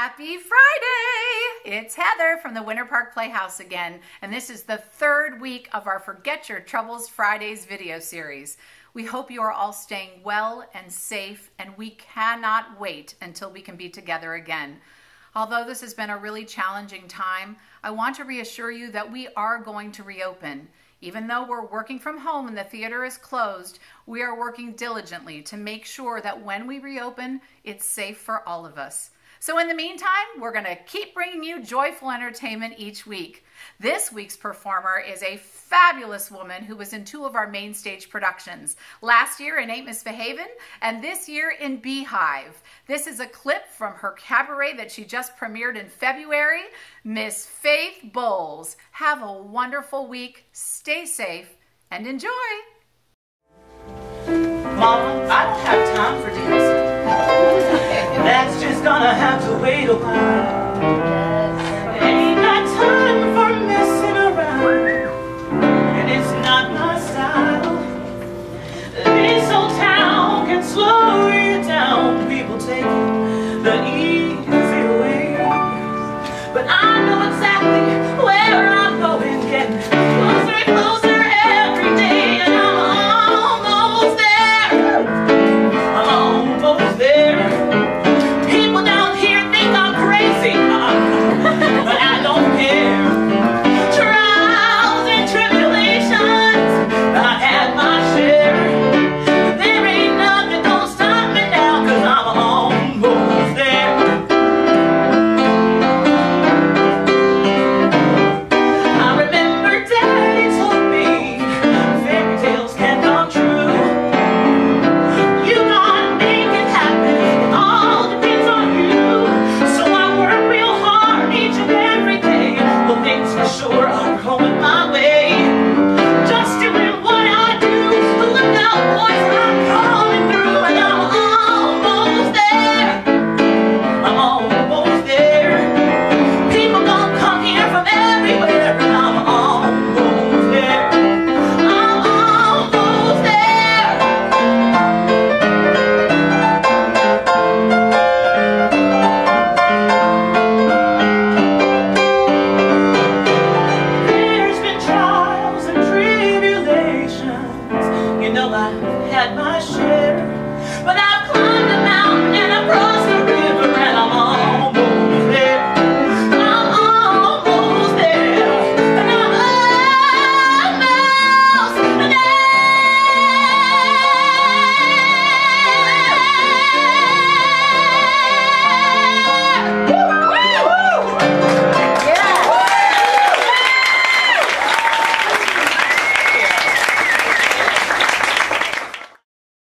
Happy Friday! It's Heather from the Winter Park Playhouse again, and this is the third week of our Forget Your Troubles Fridays video series. We hope you are all staying well and safe, and we cannot wait until we can be together again. Although this has been a really challenging time, I want to reassure you that we are going to reopen. Even though we're working from home and the theater is closed, we are working diligently to make sure that when we reopen, it's safe for all of us. So, in the meantime, we're going to keep bringing you joyful entertainment each week. This week's performer is a fabulous woman who was in two of our main stage productions last year in Ain't Misbehavin' and this year in Beehive. This is a clip from her cabaret that she just premiered in February, Miss Faith Boles. Have a wonderful week, stay safe, and enjoy. Mama, I don't have time for dancing is gonna have to wait a while. Ain't not time for messing around, and it's not my style. This old town can slow you down. People take the easy way, but I know exactly.